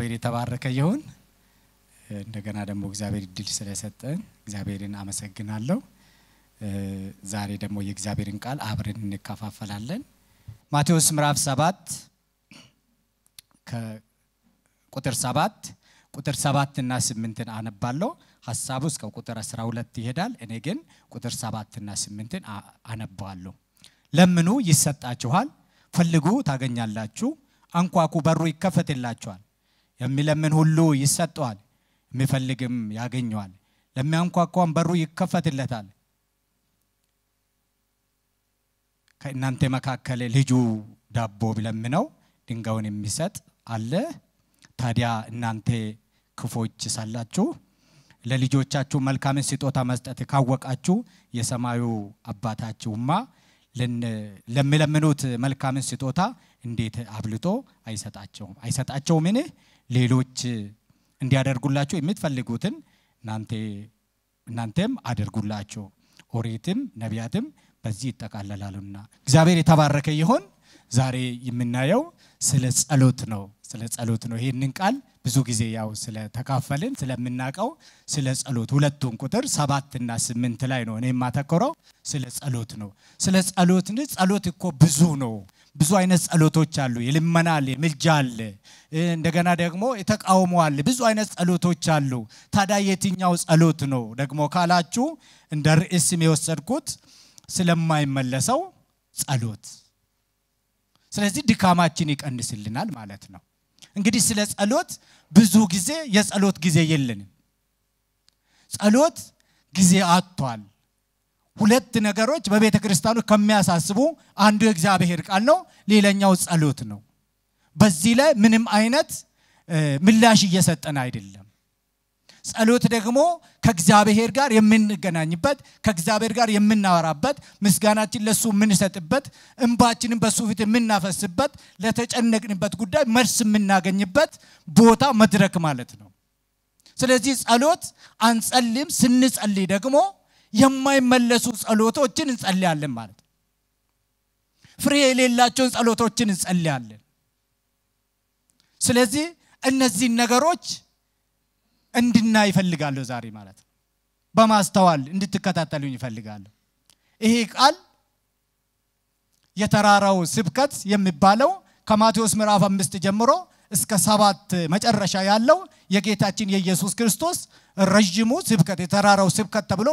እግዚአብሔር የተባረከ ይሁን። እንደገና ደግሞ እግዚአብሔር እድል ስለሰጠን እግዚአብሔርን አመሰግናለሁ። ዛሬ ደግሞ የእግዚአብሔርን ቃል አብረን እንከፋፈላለን። ማቴዎስ ምዕራፍ ሰባት ከቁጥር ሰባት ቁጥር ሰባት እና ስምንትን አነባለሁ። ሀሳቡ እስከ ቁጥር አስራ ሁለት ይሄዳል። እኔ ግን ቁጥር ሰባት እና ስምንትን አነባለሁ። ለምኑ ይሰጣችኋል፣ ፈልጉ ታገኛላችሁ፣ አንኳኩ በሩ ይከፈትላችኋል። የሚለምን ሁሉ ይሰጠዋል፣ የሚፈልግም ያገኘዋል፣ ለሚያንኳኳም በሩ ይከፈትለታል። ከእናንተ መካከል ልጁ ዳቦ ቢለምነው ድንጋዩን የሚሰጥ አለ? ታዲያ እናንተ ክፎች ሳላችሁ ለልጆቻችሁ መልካምን ስጦታ መስጠት ካወቃችሁ የሰማዩ አባታችሁማ ለሚለምኑት መልካምን ስጦታ እንዴት አብልጦ አይሰጣቸውም? አይሰጣቸውምን? ሌሎች እንዲያደርጉላችሁ የምትፈልጉትን እናንተም አድርጉላቸው። ኦሪትም ነቢያትም በዚህ ይጠቃለላሉና እግዚአብሔር የተባረከ ይሆን። ዛሬ የምናየው ስለ ጸሎት ነው። ስለ ጸሎት ነው። ይህንን ቃል ብዙ ጊዜ ያው ስለተካፈልን ስለምናውቀው ስለ ጸሎት ሁለቱን ቁጥር ሰባት እና ስምንት ላይ ነው እኔ የማተኮረው ስለ ጸሎት ነው። ስለ ጸሎት ጸሎት እኮ ብዙ ነው። ብዙ አይነት ጸሎቶች አሉ። የልመና አለ፣ የምልጃ አለ፣ እንደገና ደግሞ የተቃውሞ አለ። ብዙ አይነት ጸሎቶች አሉ። ታዲያ የትኛው ጸሎት ነው ደግሞ ካላችሁ እንደ ርዕስም የወሰድኩት ስለማይመለሰው ጸሎት ስለዚህ ድካማችን ይቀንስልናል ማለት ነው። እንግዲህ ስለ ጸሎት ብዙ ጊዜ የጸሎት ጊዜ የለንም። ጸሎት ጊዜ አጥቷል። ሁለት ነገሮች በቤተ ክርስቲያኑ ከሚያሳስቡ አንዱ የእግዚአብሔር ቃል ነው፣ ሌላኛው ጸሎት ነው። በዚህ ላይ ምንም አይነት ምላሽ እየሰጠን አይደለም። ጸሎት ደግሞ ከእግዚአብሔር ጋር የምንገናኝበት ከእግዚአብሔር ጋር የምናወራበት ምስጋናችን ለሱ የምንሰጥበት እንባችንን በሱ ፊት የምናፈስበት ለተጨነቅንበት ጉዳይ መልስ የምናገኝበት ቦታ መድረክ ማለት ነው። ስለዚህ ጸሎት አንጸልም። ስንጸልይ ደግሞ የማይመለሱ ጸሎቶችን እንጸልያለን ማለት ነው። ፍሬ የሌላቸውን ጸሎቶችን እንጸልያለን። ስለዚህ እነዚህን ነገሮች እንድናይ ይፈልጋለሁ ዛሬ ማለት በማስተዋል እንድትከታተሉኝ ይፈልጋለሁ። ይሄ ቃል የተራራው ስብከት የሚባለው ከማቴዎስ ምዕራፍ አምስት ጀምሮ እስከ ሰባት መጨረሻ ያለው የጌታችን የኢየሱስ ክርስቶስ ረዥሙ ስብከት የተራራው ስብከት ተብሎ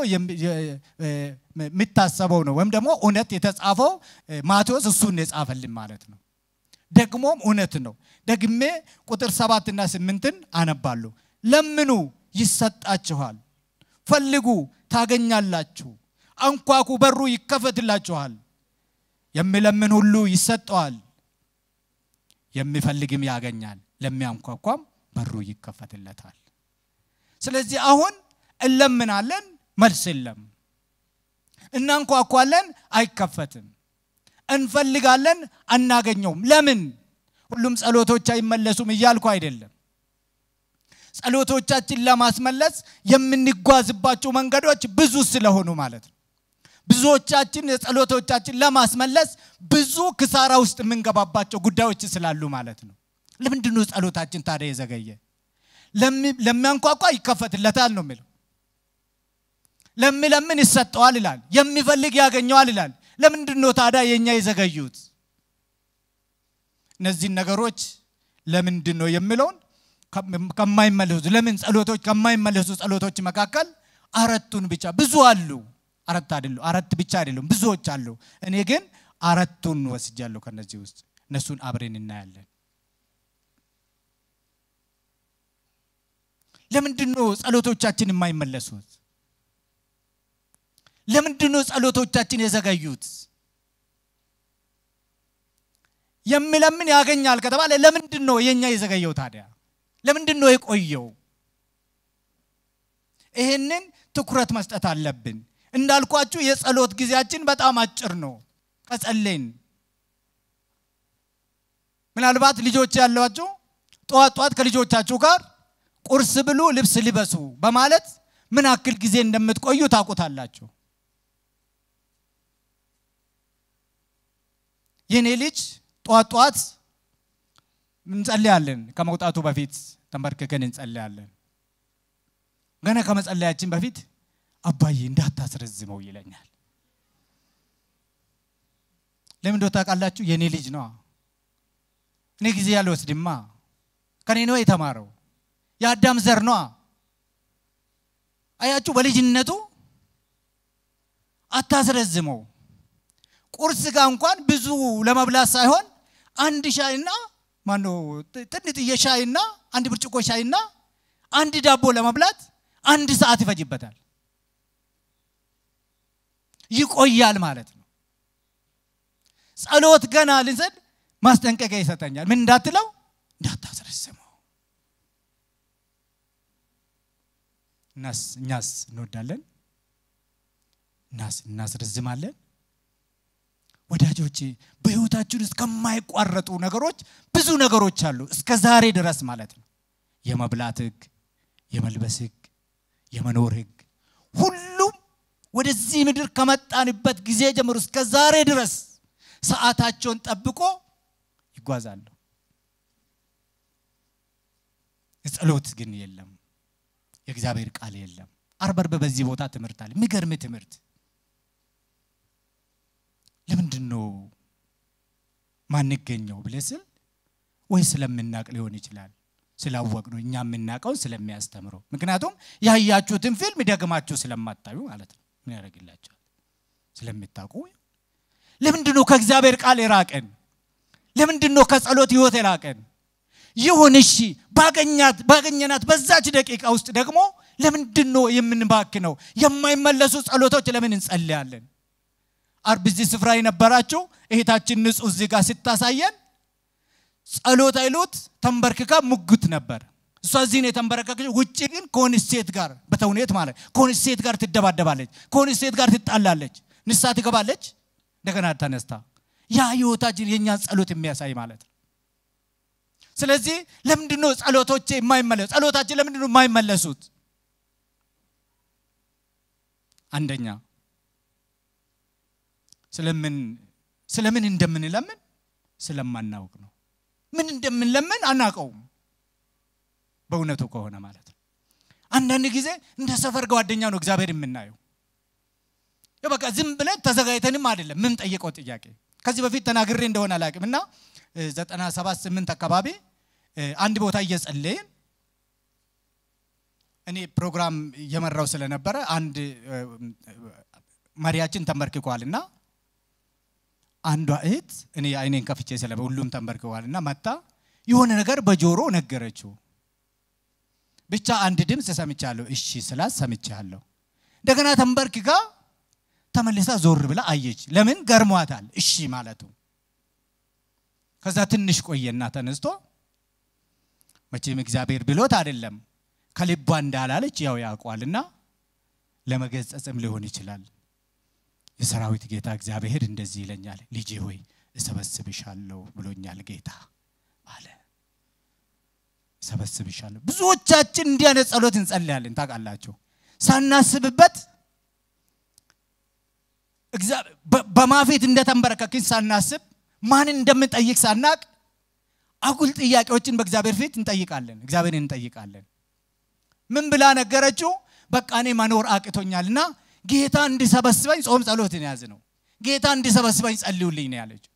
የሚታሰበው ነው። ወይም ደግሞ እውነት የተጻፈው ማቴዎስ እሱን የጻፈልን ማለት ነው። ደግሞም እውነት ነው። ደግሜ ቁጥር ሰባትና ስምንትን አነባለሁ። ለምኑ ይሰጣችኋል፣ ፈልጉ ታገኛላችሁ፣ አንኳኩ በሩ ይከፈትላችኋል። የሚለምን ሁሉ ይሰጠዋል፣ የሚፈልግም ያገኛል፣ ለሚያንኳኳም በሩ ይከፈትለታል። ስለዚህ አሁን እንለምናለን፣ መልስ የለም። እናንኳኳለን፣ አይከፈትም። እንፈልጋለን፣ አናገኘውም። ለምን? ሁሉም ጸሎቶች አይመለሱም እያልኩ አይደለም። ጸሎቶቻችን ለማስመለስ የምንጓዝባቸው መንገዶች ብዙ ስለሆኑ ማለት ነው። ብዙዎቻችን የጸሎቶቻችን ለማስመለስ ብዙ ክሳራ ውስጥ የምንገባባቸው ጉዳዮች ስላሉ ማለት ነው። ለምንድን ነው ጸሎታችን ታዲያ የዘገየ? ለሚያንኳኳ ይከፈትለታል ነው የሚለው። ለሚለምን ይሰጠዋል ይላል። የሚፈልግ ያገኘዋል ይላል። ለምንድን ነው ታዲያ የእኛ የዘገዩት? እነዚህን ነገሮች ለምንድን ነው የሚለውን ከማይመለሱ ለምን ጸሎቶች ከማይመለሱ ጸሎቶች መካከል አረቱን ብቻ ብዙ አሉ። አረት አይደሉ አረት ብቻ አይደሉም፣ ብዙዎች አሉ። እኔ ግን አረቱን ወስጃለሁ ከነዚህ ውስጥ እነሱን አብረን እናያለን። ለምንድን ጸሎቶቻችን የማይመለሱት? ለምንድን ጸሎቶቻችን የዘገዩት? የሚለምን ያገኛል ከተባለ ለምንድን ነው የኛ የዘገየው ታዲያ? ለምንድን ነው የቆየው? ይህንን ትኩረት መስጠት አለብን። እንዳልኳችሁ የጸሎት ጊዜያችን በጣም አጭር ነው። ከጸለይን ምናልባት ልጆች ያሏችሁ ጠዋት ጠዋት ከልጆቻችሁ ጋር ቁርስ ብሉ፣ ልብስ ልበሱ በማለት ምን ያክል ጊዜ እንደምትቆዩ ታውቁታላችሁ። የኔ ልጅ ጠዋት ጠዋት እንጸልያለን ከመውጣቱ በፊት ተንበርክከን እንጸልያለን። ገና ከመጸለያችን በፊት አባዬ እንዳታስረዝመው ይለኛል። ለምን እንደው ታውቃላችሁ? የእኔ ልጅ ነዋ። እኔ ጊዜ ያልወስድማ ከኔ ነው የተማረው። የአዳም ዘር ነዋ። አያችሁ፣ በልጅነቱ አታስረዝመው። ቁርስ ጋር እንኳን ብዙ ለመብላት ሳይሆን አንድ ሻይና ማነው ጥንጥዬ ሻይና አንድ ብርጭቆ ሻይና አንድ ዳቦ ለመብላት አንድ ሰዓት ይፈጅበታል። ይቆያል ማለት ነው። ጸሎት ገና ልንሰድ ማስጠንቀቂያ ይሰጠኛል። ምን እንዳትለው እንዳታስረዝመው። እናስ እኛስ እንወዳለን እናስ እናስረዝማለን። ወዳጆቼ በህይወታችን ውስጥ ከማይቋረጡ ነገሮች ብዙ ነገሮች አሉ፣ እስከ ዛሬ ድረስ ማለት ነው። የመብላት ህግ፣ የመልበስ ህግ፣ የመኖር ህግ፣ ሁሉም ወደዚህ ምድር ከመጣንበት ጊዜ ጀምሮ እስከ ዛሬ ድረስ ሰዓታቸውን ጠብቆ ይጓዛሉ። ጸሎት ግን የለም። የእግዚአብሔር ቃል የለም። አርብ በዚህ ቦታ ትምህርት አለ። የሚገርም ትምህርት። ለምንድን ነው ማንገኘው ብለህ ስል ወይ ስለምናቅ ሊሆን ይችላል። ስላወቅ ነው እኛ የምናውቀውን ስለሚያስተምረው። ምክንያቱም ያያችሁትን ፊልም ደግማችሁ ስለማታዩ ማለት ነው። ምን ያደርግላቸዋል? ስለምታውቁ። ለምንድን ነው ከእግዚአብሔር ቃል የራቀን? ለምንድን ነው ከጸሎት ህይወት የራቀን? ይሁን እሺ፣ ባገኛት ባገኘናት በዛች ደቂቃ ውስጥ ደግሞ ለምንድን ነው የምንባክነው? የማይመለሱ ጸሎቶች ለምን እንጸልያለን? አርብ እዚህ ስፍራ የነበራችሁ እህታችን ንጹህ እዚህ ጋር ስታሳየን ጸሎት አይሉት ተንበርክካ ሙግት ነበር። እሷ እዚህ ነው የተንበረከከች። ውጭ ግን ከሆነች ሴት ጋር በተውኔት ማለት ከሆነች ሴት ጋር ትደባደባለች፣ ከሆነች ሴት ጋር ትጣላለች፣ ንሳ ትገባለች፣ እንደገና ተነስታ ያ ህይወታችን የእኛን ጸሎት የሚያሳይ ማለት ነው። ስለዚህ ለምንድን ነው ጸሎቶቼ የማይመለሱ ጸሎታችን ለምንድን ነው የማይመለሱት? አንደኛ ስለምን ስለምን እንደምንለምን ስለማናውቅ ነው። ምን እንደምንለምን አናውቀውም። በእውነቱ ከሆነ ማለት ነው። አንዳንድ ጊዜ እንደ ሰፈር ጓደኛ ነው እግዚአብሔር የምናየው። በቃ ዝም ብለን ተዘጋጅተንም አይደለም ምን ጠየቀው ጥያቄ ከዚህ በፊት ተናግሬ እንደሆነ አላውቅም እና ዘጠና ሰባት ስምንት አካባቢ አንድ ቦታ እየጸለይን እኔ ፕሮግራም እየመራው ስለነበረ አንድ መሪያችን ተንበርክኳል እና አንዷ እህት እኔ አይኔን ከፍቼ ስለ ሁሉም ተንበርክኳል እና መታ የሆነ ነገር በጆሮ ነገረችው። ብቻ አንድ ድምፅ ሰምቻለሁ። እሺ ስላት ሰምቻለሁ። እንደገና ተንበርክካ ተመልሳ ዞር ብላ አየች። ለምን ገርሟታል፣ እሺ ማለቱ። ከዛ ትንሽ ቆየና ተነስቶ መቼም እግዚአብሔር ብሎት አይደለም ከልቧ እንዳላለች ያው ያውቋልና ለመገጸጽም ሊሆን ይችላል። የሰራዊት ጌታ እግዚአብሔር እንደዚህ ይለኛል፣ ልጄ ሆይ እሰበስብሻለሁ ብሎኛል ጌታ አለ። እሰበስብሻለሁ። ብዙዎቻችን እንዲህ አይነት ጸሎት እንጸልያለን ታውቃላችሁ፣ ሳናስብበት በማፌት እንደተንበረከክን ሳናስብ ማንን እንደምንጠይቅ ሳናቅ አጉል ጥያቄዎችን በእግዚአብሔር ፊት እንጠይቃለን፣ እግዚአብሔርን እንጠይቃለን። ምን ብላ ነገረችው? በቃ እኔ መኖር አቅቶኛልና ጌታ እንዲሰበስበኝ ጾም ጸሎትን ያዝ ነው። ጌታ እንዲሰበስበኝ ጸልዩልኝ ነው ያለችው።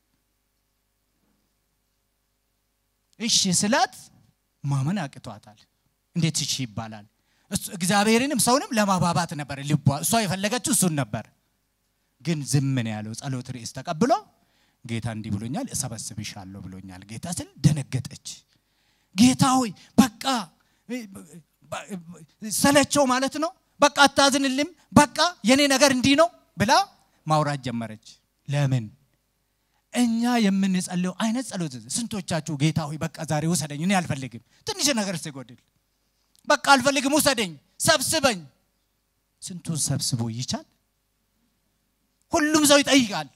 እሺ ስላት ማመን አቅቷታል። እንዴት እሺ ይባላል? እግዚአብሔርንም ሰውንም ለማባባት ነበር ልቧ። እሷ የፈለገችው እሱን ነበር። ግን ዝም ነው ያለው። ጸሎት ርዕስ ተቀብሎ ጌታ እንዲህ ብሎኛል እሰበስብሻለሁ ብሎኛል ጌታ ስል ደነገጠች። ጌታ ሆይ በቃ ሰለቸው ማለት ነው። በቃ አታዝንልም፣ በቃ የኔ ነገር እንዲህ ነው ብላ ማውራት ጀመረች። ለምን እኛ የምንጸልየው አይነት ጸሎት ስንቶቻችሁ ጌታ ሆይ በቃ ዛሬ ውሰደኝ፣ እኔ አልፈልግም፣ ትንሽ ነገር ሲጎድል በቃ አልፈልግም፣ ውሰደኝ፣ ሰብስበኝ። ስንቱን ሰብስቦ ይቻል? ሁሉም ሰው ይጠይቃል።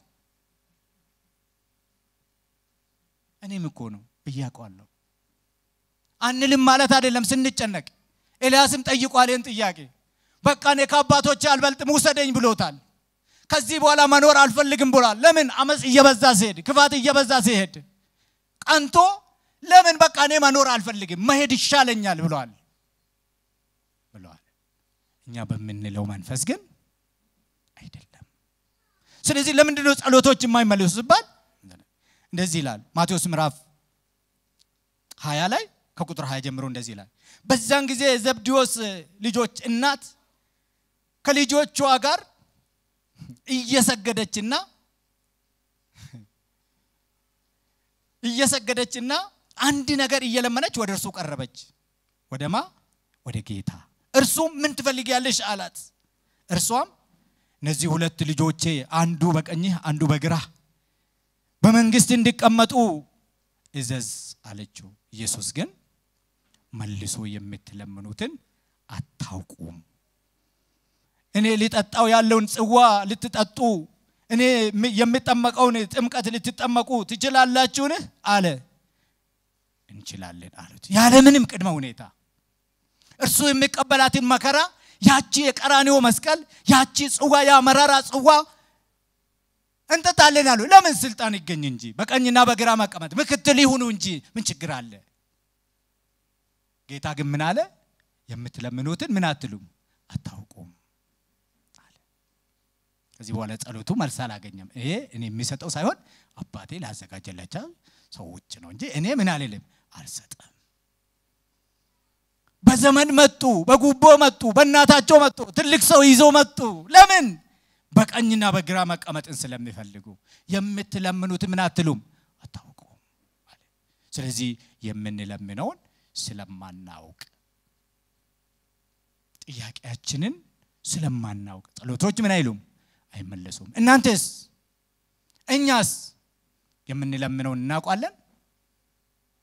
እኔም እኮ ነው እያውቀዋለሁ አንልም ማለት አይደለም ስንጨነቅ። ኤልያስም ጠይቋል ይህን ጥያቄ። በቃ እኔ ከአባቶቼ አልበልጥም ውሰደኝ ብሎታል። ከዚህ በኋላ መኖር አልፈልግም ብሏል። ለምን? አመፅ እየበዛ ሲሄድ፣ ክፋት እየበዛ ሲሄድ ቀንቶ ለምን በቃ እኔ መኖር አልፈልግም መሄድ ይሻለኛል ብለዋል ብለዋል። እኛ በምንለው መንፈስ ግን አይደለም። ስለዚህ ለምንድን ነው ጸሎቶች የማይመለሱ ሲባል እንደዚህ ይላል ማቴዎስ ምዕራፍ ሀያ ላይ ከቁጥር ሀያ ጀምሮ እንደዚህ ይላል። በዛን ጊዜ የዘብዲዎስ ልጆች እናት ከልጆቿ ጋር እየሰገደችና እየሰገደችና አንድ ነገር እየለመነች ወደ እርሱ ቀረበች። ወደማ ወደ ጌታ። እርሱም ምን ትፈልጊያለሽ አላት። እርሷም እነዚህ ሁለት ልጆቼ አንዱ በቀኝህ አንዱ በግራህ በመንግስት እንዲቀመጡ እዘዝ አለችው። ኢየሱስ ግን መልሶ የምትለምኑትን አታውቁም። እኔ ሊጠጣው ያለውን ጽዋ ልትጠጡ እኔ የሚጠመቀውን ጥምቀት ልትጠመቁ ትችላላችሁን? አለ። እንችላለን አሉት፣ ያለምንም ቅድመ ሁኔታ እርሱ የሚቀበላትን መከራ ያቺ የቀራኒዮ መስቀል ያቺ ጽዋ ያ ጽዋ እንጠጣለን አሉ። ለምን ስልጣን ይገኝ እንጂ በቀኝና በግራ መቀመጥ ምክትል ይሁኑ እንጂ ምን ችግር አለ? ጌታ ግን ምን አለ? የምትለምኑትን ምን አትሉም አታውቁም ከዚህ በኋላ ጸሎቱ መልስ አላገኘም። ይሄ እኔ የሚሰጠው ሳይሆን አባቴ ላዘጋጀላቸው ሰዎች ነው እንጂ እኔ ምን አልልም አልሰጠም። በዘመን መጡ፣ በጉቦ መጡ፣ በእናታቸው መጡ፣ ትልቅ ሰው ይዞ መጡ። ለምን? በቀኝና በግራ መቀመጥን ስለሚፈልጉ የምትለምኑት ምን አትሉም አታውቁም ስለዚህ የምንለምነውን ስለማናውቅ ጥያቄያችንን ስለማናውቅ ጸሎቶች ምን አይሉም አይመለሱም። እናንተስ እኛስ የምንለምነውን እናውቋለን?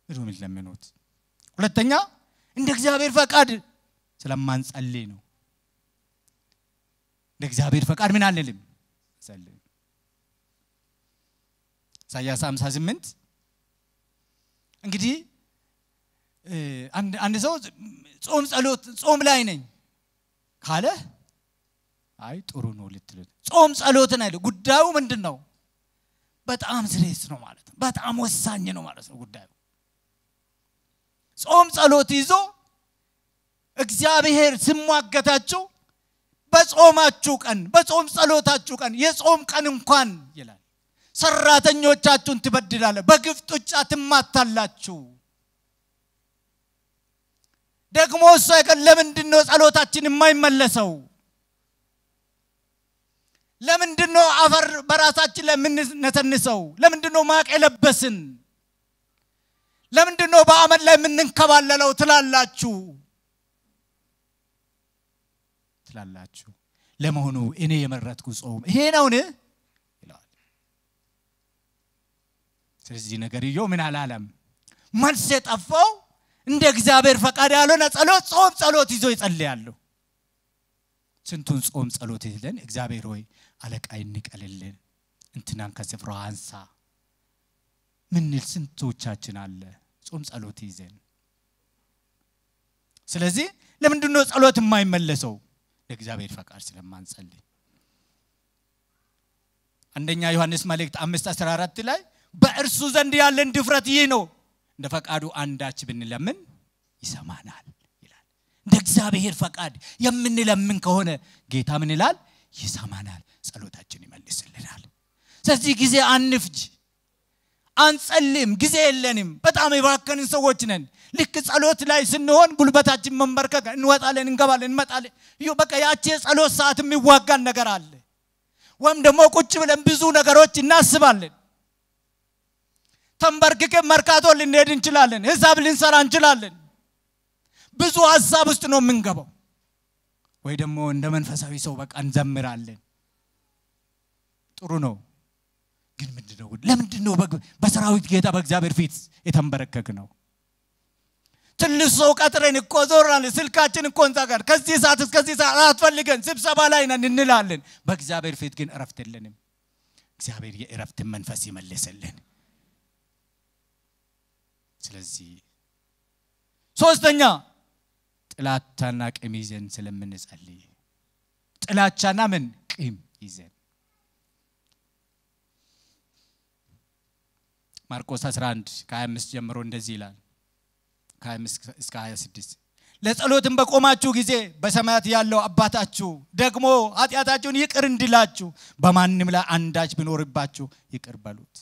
ምንድን ነው የምትለምኑት? ሁለተኛ እንደ እግዚአብሔር ፈቃድ ስለማንጸልይ ነው። እንደ እግዚአብሔር ፈቃድ ምን አንልም ጸልይ። ኢሳያስ 58 እንግዲህ አንድ ሰው ጾም ጸሎት ጾም ላይ ነኝ ካለ አይ ጥሩ ነው ልትሉት። ጾም ጸሎትን አይደል ጉዳዩ ምንድን ነው? በጣም ስሬስ ነው ማለት ነው። በጣም ወሳኝ ነው ማለት ነው ጉዳዩ። ጾም ጸሎት ይዞ እግዚአብሔር ሲሟገታችሁ በጾማችሁ ቀን በጾም ጸሎታችሁ ቀን የጾም ቀን እንኳን ይላል ሰራተኞቻችሁን ትበድላለ፣ በግፍ ጡጫ ትማታላችሁ። ደግሞ እሷ ቀን ለምንድን ነው ጸሎታችን የማይመለሰው? ለምንድን ነው አፈር በራሳችን ላይ የምንነሰንሰው? ለምንድን ነው ማቅ የለበስን? ለምንድን ነው በአመድ ላይ የምንንከባለለው ትላላችሁ ትላላችሁ። ለመሆኑ እኔ የመረጥኩ ጾም ይሄ ነውን? ይለዋል። ስለዚህ ነገርየው ምን አላለም? መልስ የጠፋው እንደ እግዚአብሔር ፈቃድ ያልሆነ ጸሎት ጾም ጸሎት ይዞ ይጸልያሉ። ስንቱን ጾም ጸሎት ይለን እግዚአብሔር ሆይ አለቃ ይንቀልልን፣ እንትናን ከስፍራው አንሳ ምንል ስንቶቻችን አለ ጾም ጸሎት ይዘን። ስለዚህ ለምንድን ነው ጸሎት የማይመለሰው? ለእግዚአብሔር ፈቃድ ስለማንጸልይ። አንደኛ ዮሐንስ መልእክት አምስት አስራ አራት ላይ በእርሱ ዘንድ ያለን ድፍረት ይህ ነው እንደ ፈቃዱ አንዳች ብንለምን ይሰማናል ይላል። እንደ እግዚአብሔር ፈቃድ የምንለምን ከሆነ ጌታ ምን ይላል? ይሰማናል፣ ጸሎታችን ይመልስልናል። ስለዚህ ጊዜ አንፍጅ፣ አንጸልም፣ ጊዜ የለንም። በጣም የባከንን ሰዎች ነን። ልክ ጸሎት ላይ ስንሆን ጉልበታችን መንበርከክ፣ እንወጣለን፣ እንገባለን፣ እንመጣለን። በቃ ያቺ የጸሎት ሰዓት የሚዋጋን ነገር አለ። ወይም ደግሞ ቁጭ ብለን ብዙ ነገሮች እናስባለን። ተንበርክከን መርካቶ ልንሄድ እንችላለን። ሂሳብ ልንሰራ እንችላለን። ብዙ ሀሳብ ውስጥ ነው የምንገባው። ወይ ደግሞ እንደ መንፈሳዊ ሰው በቃ እንዘምራለን። ጥሩ ነው። ግን ምንድን ነው ለምንድን በሰራዊት ጌታ በእግዚአብሔር ፊት የተንበረከክ ነው? ትንሽ ሰው ቀጥረን እኮ ዞራል። ስልካችን እኮ እንዛጋል። ከዚህ ሰዓት እስከዚህ ሰዓት አትፈልገን ስብሰባ ላይ ነን እንላለን። በእግዚአብሔር ፊት ግን እረፍት የለንም። እግዚአብሔር የእረፍትን መንፈስ ይመልስልን። ስለዚህ ሶስተኛ ጥላቻና ቂም ይዘን ስለምንጸልይ ጥላቻና ምን ቂም ይዘን ማርቆስ 11 ከ25 ጀምሮ እንደዚህ ይላል። ከ25 እስከ 26 ለጸሎትም በቆማችሁ ጊዜ በሰማያት ያለው አባታችሁ ደግሞ ኃጢአታችሁን ይቅር እንዲላችሁ በማንም ላይ አንዳች ቢኖርባችሁ ይቅር በሉት።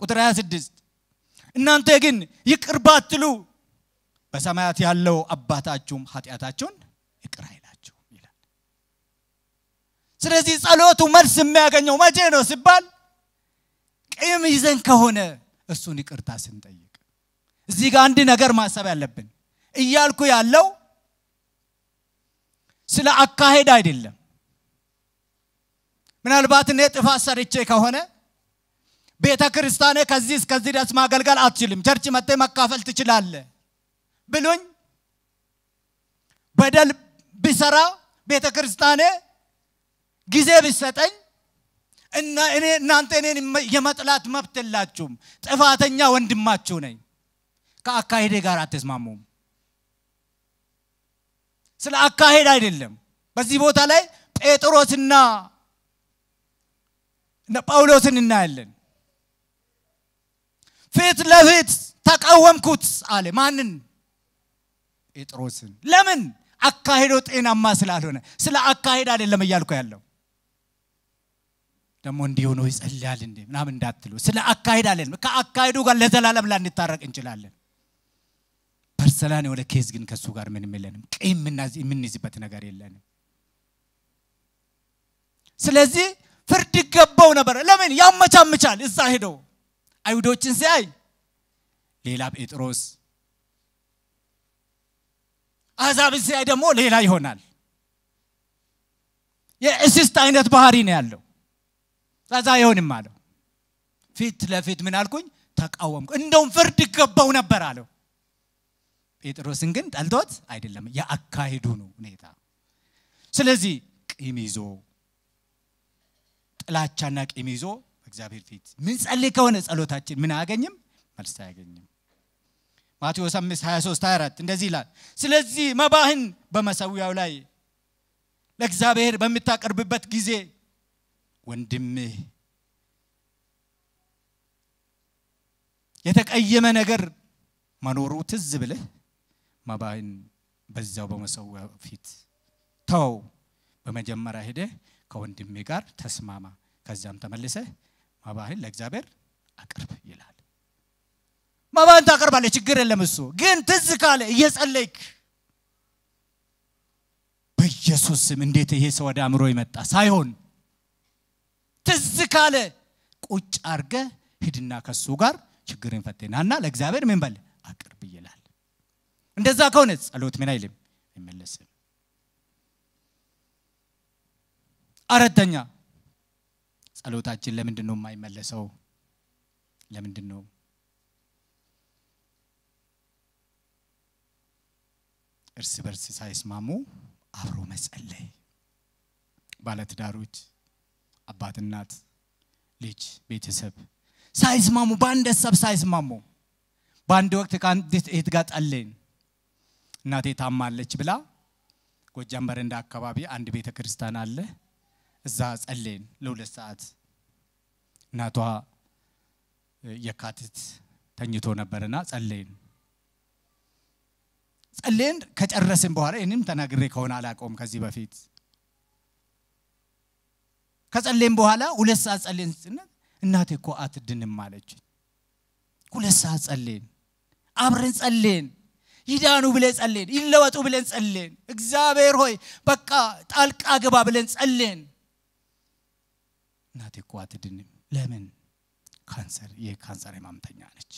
ቁጥር 26 እናንተ ግን ይቅር ባትሉ በሰማያት ያለው አባታችሁም ኃጢአታችሁን ይቅር አይላችሁ ይላል። ስለዚህ ጸሎቱ መልስ የሚያገኘው መቼ ነው ሲባል ቂም ይዘን ከሆነ እሱን ይቅርታ ስንጠይቅ። እዚህ ጋር አንድ ነገር ማሰብ ያለብን እያልኩ ያለው ስለ አካሄድ አይደለም። ምናልባት እኔ ጥፋት ሰርቼ ከሆነ ቤተ ክርስቲያኔ ከዚህ እስከዚህ ድረስ ማገልገል አትችልም፣ ቸርች መጥተ መካፈል ትችላለህ ብሉኝ በደል ቢሰራ ቤተ ክርስቲያኔ ጊዜ ቢሰጠኝ እና እኔ እናንተ እኔን የመጥላት መብት የላችሁም። ጥፋተኛ ወንድማችሁ ነኝ። ከአካሄዴ ጋር አትስማሙም። ስለ አካሄድ አይደለም። በዚህ ቦታ ላይ ጴጥሮስና ጳውሎስን እናያለን። ፊት ለፊት ተቃወምኩት አለ። ማንን? ጴጥሮስን። ለምን? አካሄዶ ጤናማ ስላልሆነ። ስለ አካሄድ አይደለም እያልኩ ያለው ደግሞ እንዲህ ሆኖ ይጸልያል እንዴ ምናምን እንዳትሉ። ስለ አካሄድ አይደለም። ከአካሄዱ ጋር ለዘላለም ላንታረቅ እንችላለን። personal የሆነ case ግን ከእሱ ጋር ምንም የለንም። ቂም የምንይዝበት ነገር የለንም። ስለዚህ ፍርድ ይገባው ነበር። ለምን ያመቻምቻል? እዛ ሄዶ አይሁዶችን ሲያይ ሌላ ጴጥሮስ፣ አሕዛብን ሲያይ ደግሞ ሌላ ይሆናል። የእስስት አይነት ባህሪ ነው ያለው። ከዛ አይሆንም አለው። ፊት ለፊት ምን አልኩኝ? ተቃወምኩ። እንደውም ፍርድ ይገባው ነበር አለው። ጴጥሮስን ግን ጠልቶት አይደለም፣ የአካሄዱ ነው ሁኔታ። ስለዚህ ቂም ይዞ ጥላቻና ቂም ይዞ በእግዚአብሔር ፊት ምን ጸልይ ከሆነ ጸሎታችን ምን አያገኝም? መልስ አያገኝም። ማቴዎስ 5 23 24 እንደዚህ ይላል። ስለዚህ መባህን በመሰዊያው ላይ ለእግዚአብሔር በምታቀርብበት ጊዜ ወንድምህ የተቀየመ ነገር መኖሩ ትዝ ብልህ መባህን በዛው በመሰዊያው ፊት ተው። በመጀመሪያ ሄደህ ከወንድሜ ጋር ተስማማ፣ ከዚያም ተመልሰህ መባህን ለእግዚአብሔር አቅርብ መባህን ታቀርባለህ፣ ችግር የለም። እሱ ግን ትዝ ካለ እየጸለይክ በኢየሱስ ስም እንዴት ይሄ ሰው ወደ አእምሮ ይመጣ ሳይሆን ትዝ ካለ ቁጭ አርገ ሂድና ከሱ ጋር ችግርን ፈቴናና ለእግዚአብሔር ምን በል አቅርብ ይላል። እንደዛ ከሆነ ጸሎት ምን አይልም አይመለስም። አራተኛ ጸሎታችን ለምንድን ነው የማይመለሰው? ለምንድን ነው? እርስ በርስ ሳይስማሙ አብሮ መጸለይ። ባለትዳሮች፣ አባት፣ እናት፣ ልጅ፣ ቤተሰብ ሳይስማሙ በአንድ ሀሳብ ሳይስማሙ በአንድ ወቅት ከአንዲት እህት ጋር ጸለይን። እናቴ ታማለች ብላ ጎጃም በረንዳ አካባቢ አንድ ቤተ ክርስቲያን አለ። እዛ ጸለይን ለሁለት ሰዓት። እናቷ የካቲት ተኝቶ ነበርና ጸለይን። ጸለይን ከጨረስን በኋላ ይህንም ተናግሬ ከሆነ አላውቀውም ከዚህ በፊት ከጸለይን በኋላ ሁለት ሰዓት ጸለይን። እናቴ እኮ አትድንም አለች። ሁለት ሰዓት ጸለይን፣ አብረን ጸለይን። ይዳኑ ብለን ጸለይን፣ ይለወጡ ብለን ጸለይን። እግዚአብሔር ሆይ በቃ ጣልቃ ግባ ብለን ጸለይን። እናቴ እኮ አትድንም። ለምን? ካንሰር የካንሰር ህማምተኛ ነች።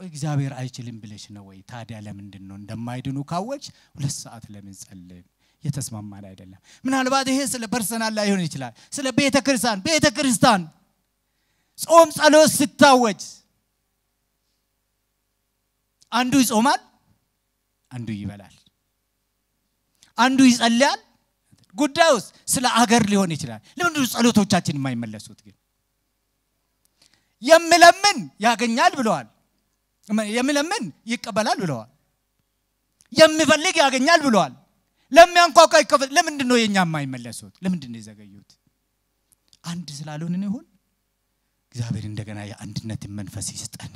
እግዚአብሔር አይችልም ብለሽ ነው ወይ? ታዲያ ለምንድን ነው እንደማይድኑ ካወች ሁለት ሰዓት ለምን ጸለይን? የተስማማን አይደለም። ምናልባት ይሄ ስለ personal ላይሆን ይችላል። ስለ ቤተ ክርስቲያን ቤተ ክርስቲያን ጾም ጸሎት ስታወጅ አንዱ ይጾማል፣ አንዱ ይበላል፣ አንዱ ይጸልያል። ጉዳዩስ ስለ አገር ሊሆን ይችላል። ለምንድን ጸሎቶቻችን የማይመለሱት? ግን የሚለምን ያገኛል ብለዋል። የሚለምን ይቀበላል ብለዋል። የሚፈልግ ያገኛል ብለዋል። ለሚያንኳኳ ይከፈት። ለምንድን ነው የኛ የማይመለሱት? ለምንድን ነው የዘገዩት? አንድ ስላልሆንን ይሁን እግዚአብሔር እንደገና የአንድነትን መንፈስ ይስጠን።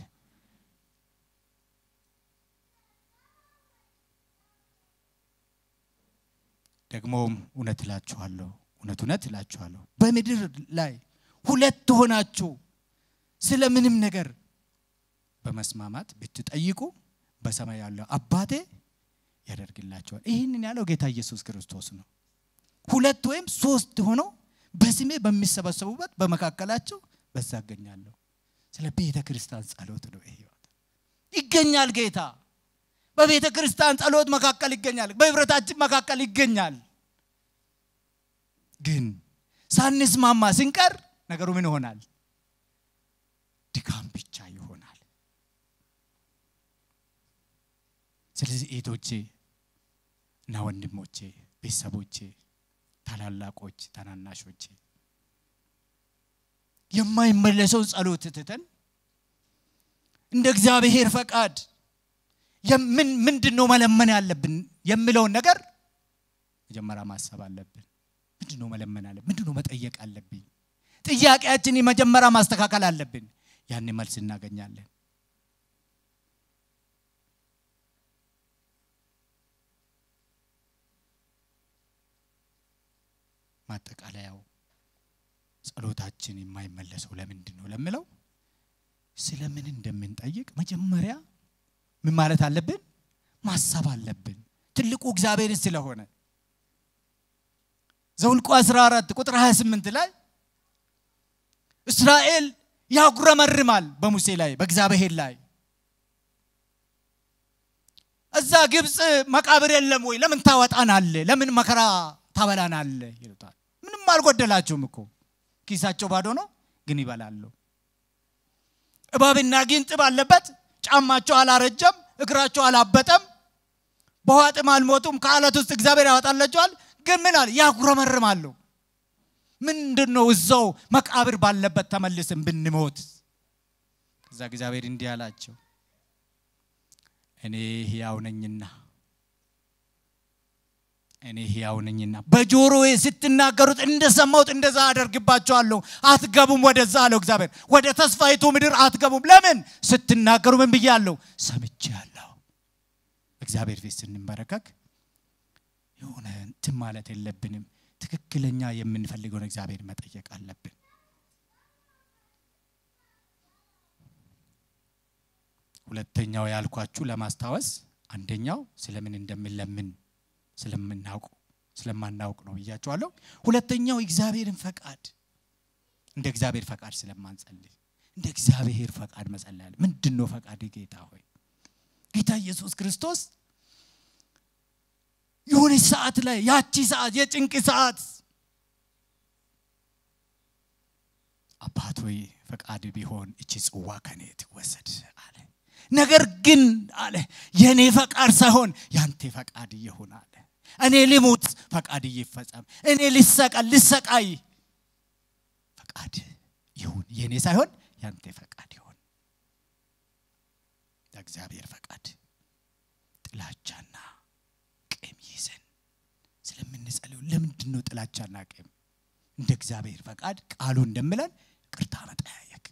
ደግሞም እውነት እላችኋለሁ እውነት እውነት እላችኋለሁ በምድር ላይ ሁለት ሆናችሁ ስለ ምንም ነገር በመስማማት ብትጠይቁ በሰማይ ያለው አባቴ ያደርግላቸዋል። ይህንን ያለው ጌታ ኢየሱስ ክርስቶስ ነው። ሁለት ወይም ሶስት ሆነው በስሜ በሚሰበሰቡበት በመካከላቸው በዛ እገኛለሁ። ስለ ቤተ ክርስቲያን ጸሎት ነው ይሄ ይገኛል። ጌታ በቤተ ክርስቲያን ጸሎት መካከል ይገኛል። በህብረታችን መካከል ይገኛል። ግን ሳንስማማ ስንቀር ነገሩ ምን ይሆናል? ድካም ይሆናል። ስለዚህ እህቶቼ እና ወንድሞቼ፣ ቤተሰቦቼ፣ ታላላቆች፣ ታናናሾቼ የማይመለሰውን ጸሎት ትተን እንደ እግዚአብሔር ፈቃድ ምን ምንድን ነው መለመን ያለብን የሚለውን ነገር መጀመሪያ ማሰብ አለብን። ምንድን ነው መለመን አለብን? ምንድን ነው መጠየቅ አለብኝ? ጥያቄያችን መጀመሪያ ማስተካከል አለብን። ያን መልስ እናገኛለን። ማጠቃለያው ጸሎታችን የማይመለሰው ለምንድን ነው ለምለው ስለምን እንደምንጠይቅ መጀመሪያ ምን ማለት አለብን? ማሰብ አለብን። ትልቁ እግዚአብሔርን ስለሆነ ዘውልቁ 14 ቁጥር 28 ላይ እስራኤል ያጉረመርማል በሙሴ ላይ በእግዚአብሔር ላይ እዛ ግብፅ መቃብር የለም ወይ? ለምን ታወጣናል? ለምን መከራ ታበላናል? ይሉታል። ምንም አልጎደላቸውም እኮ ኪሳቸው ባዶ ነው፣ ግን ይበላሉ። እባብና ጊንጥ ባለበት ጫማቸው አላረጀም፣ እግራቸው አላበጠም፣ በውሃ ጥም አልሞቱም። ከአለት ውስጥ እግዚአብሔር ያወጣላቸዋል። ግን ምን አለ? ያጉረመርማሉ። ምንድን ነው እዛው መቃብር ባለበት ተመልስን ብንሞት? ከዛ እግዚአብሔር እንዲህ አላቸው፣ እኔ ሕያው ነኝና እኔ ሕያው ነኝና በጆሮዬ ስትናገሩት እንደሰማሁት እንደዛ አደርግባቸዋለሁ። አትገቡም ወደዛ አለው እግዚአብሔር። ወደ ተስፋይቱ ምድር አትገቡም። ለምን? ስትናገሩ ምን ብያለሁ? ሰምቼአለሁ። እግዚአብሔር ፊት ስንመረከክ የሆነ እንትን ማለት የለብንም። ትክክለኛ የምንፈልገውን እግዚአብሔር መጠየቅ አለብን። ሁለተኛው ያልኳችሁ ለማስታወስ አንደኛው ስለምን እንደምንለምን ስለምናውቅ ስለማናውቅ ነው ብያቸዋለሁ። ሁለተኛው እግዚአብሔርን ፈቃድ እንደ እግዚአብሔር ፈቃድ ስለማንጸልይ እንደ እግዚአብሔር ፈቃድ መጸለያል። ምንድን ነው ፈቃድ? ጌታ ሆይ ጌታ ኢየሱስ ክርስቶስ የሆነች ሰዓት ላይ ያቺ ሰዓት የጭንቅ ሰዓት አባት ሆይ ፈቃድ ቢሆን እቺ ጽዋ ከኔ ትወሰድ አለ። ነገር ግን አለ የእኔ ፈቃድ ሳይሆን ያንተ ፈቃድ አለ። እኔ ልሙት፣ ፈቃድ ይፈጸም። እኔ ልሰቀል፣ ልሰቃይ፣ ፈቃድ ይሁን። የእኔ ሳይሆን ያንተ ፈቃድ ይሁን። የእግዚአብሔር ፈቃድ ጥላቻና ቂም ይዘን ስለምንጸልዩ ለምንድን ነው ጥላቻና ቂም? እንደ እግዚአብሔር ፈቃድ ቃሉ እንደምለን ይቅርታ መጠያየቅ፣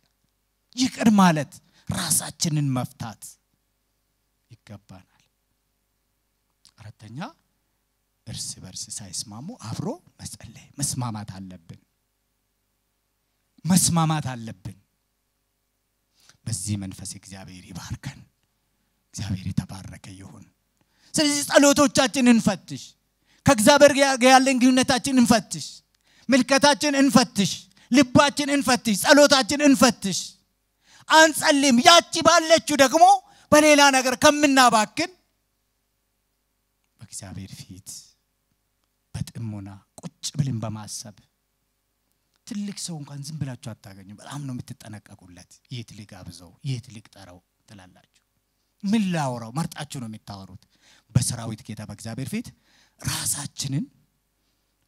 ይቅር ማለት፣ ራሳችንን መፍታት ይገባናል። አራተኛ እርስ በርስ ሳይስማሙ አብሮ መጸለይ መስማማት አለብን። መስማማት አለብን። በዚህ መንፈስ እግዚአብሔር ይባርከን። እግዚአብሔር የተባረከ ይሁን። ስለዚህ ጸሎቶቻችን እንፈትሽ። ከእግዚአብሔር ያለን ግንኙነታችን እንፈትሽ። ምልከታችን እንፈትሽ። ልባችን እንፈትሽ። ጸሎታችን እንፈትሽ። አንጸልም። ያቺ ባለችው ደግሞ በሌላ ነገር ከምናባክን በእግዚአብሔር ፊት በጥሞና ቁጭ ብልን በማሰብ ትልቅ ሰው እንኳን ዝም ብላችሁ አታገኙ። በጣም ነው የምትጠነቀቁለት። የት ልጋብዘው፣ የት ልቅጠረው ትላላችሁ። ምን ላውራው መርጣችሁ ነው የምታወሩት። በሰራዊት ጌታ በእግዚአብሔር ፊት ራሳችንን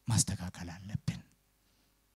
ማስተካከል አለብን።